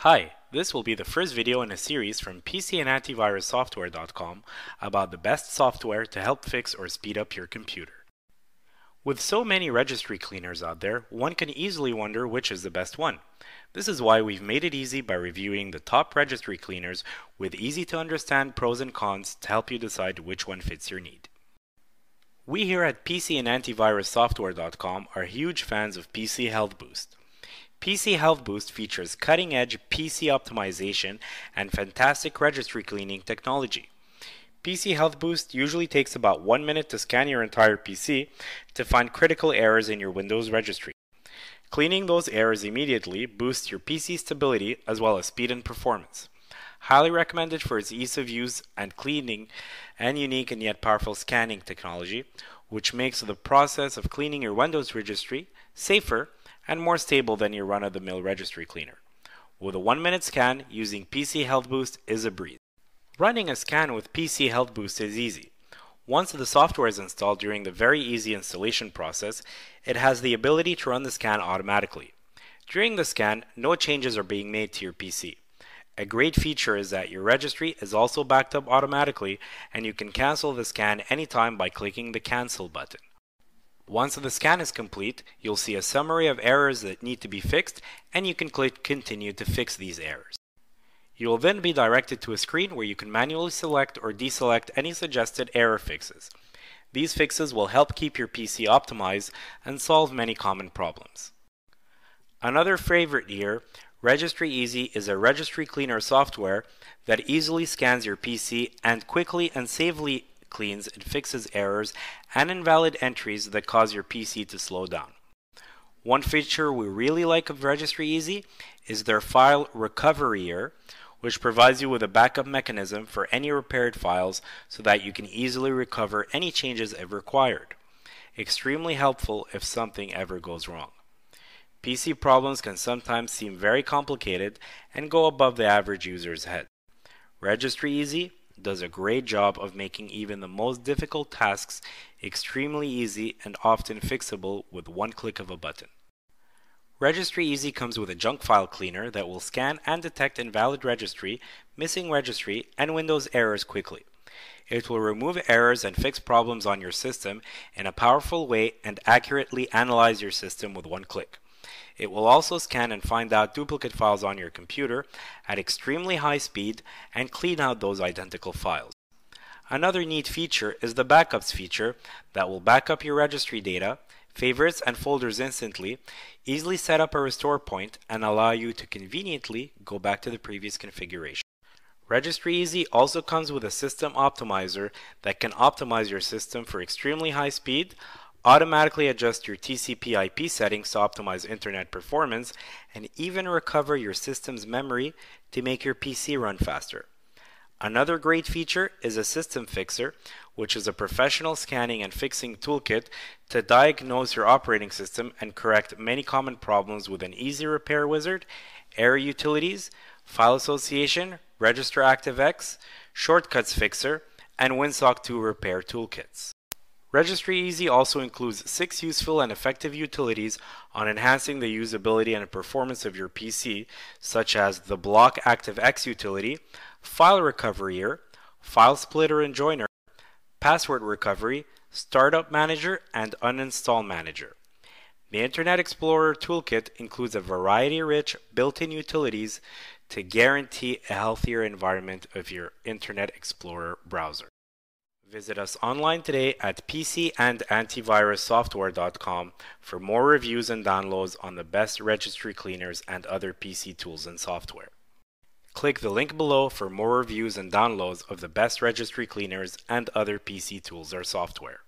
Hi, this will be the first video in a series from PCandAntivirusSoftware.com about the best software to help fix or speed up your computer. With so many registry cleaners out there, one can easily wonder which is the best one. This is why we've made it easy by reviewing the top registry cleaners with easy to understand pros and cons to help you decide which one fits your need. We here at PCandAntivirusSoftware.com are huge fans of PC Health Boost. PC Health Boost features cutting edge PC optimization and fantastic registry cleaning technology. PC Health Boost usually takes about one minute to scan your entire PC to find critical errors in your Windows registry. Cleaning those errors immediately boosts your PC stability as well as speed and performance. Highly recommended for its ease of use and cleaning and unique and yet powerful scanning technology, which makes the process of cleaning your Windows registry safer and more stable than your run of the mill registry cleaner. With a 1 minute scan, using PC Health Boost is a breeze. Running a scan with PC Health Boost is easy. Once the software is installed during the very easy installation process, it has the ability to run the scan automatically. During the scan, no changes are being made to your PC. A great feature is that your registry is also backed up automatically and you can cancel the scan anytime by clicking the cancel button. Once the scan is complete, you'll see a summary of errors that need to be fixed and you can click continue to fix these errors. You will then be directed to a screen where you can manually select or deselect any suggested error fixes. These fixes will help keep your PC optimized and solve many common problems. Another favorite here, Registry Easy is a registry cleaner software that easily scans your PC and quickly and safely cleans and fixes errors and invalid entries that cause your PC to slow down. One feature we really like of Registry Easy is their file recovery which provides you with a backup mechanism for any repaired files so that you can easily recover any changes if required. Extremely helpful if something ever goes wrong. PC problems can sometimes seem very complicated and go above the average user's head. Registry Easy does a great job of making even the most difficult tasks extremely easy and often fixable with one click of a button. Registry Easy comes with a junk file cleaner that will scan and detect invalid registry, missing registry, and Windows errors quickly. It will remove errors and fix problems on your system in a powerful way and accurately analyze your system with one click. It will also scan and find out duplicate files on your computer at extremely high speed and clean out those identical files. Another neat feature is the backups feature that will back up your registry data, favorites and folders instantly, easily set up a restore point, and allow you to conveniently go back to the previous configuration. Registry Easy also comes with a system optimizer that can optimize your system for extremely high speed, automatically adjust your TCP IP settings to optimize internet performance, and even recover your system's memory to make your PC run faster. Another great feature is a System Fixer, which is a professional scanning and fixing toolkit to diagnose your operating system and correct many common problems with an easy repair wizard, error utilities, file association, register ActiveX, shortcuts fixer, and WinSock 2 repair toolkits. Registry Easy also includes six useful and effective utilities on enhancing the usability and performance of your PC, such as the Block ActiveX utility, File Recovery, File Splitter and Joiner, Password Recovery, Startup Manager, and Uninstall Manager. The Internet Explorer Toolkit includes a variety of rich built in utilities to guarantee a healthier environment of your Internet Explorer browser. Visit us online today at pcandantivirussoftware.com for more reviews and downloads on the best registry cleaners and other PC tools and software. Click the link below for more reviews and downloads of the best registry cleaners and other PC tools or software.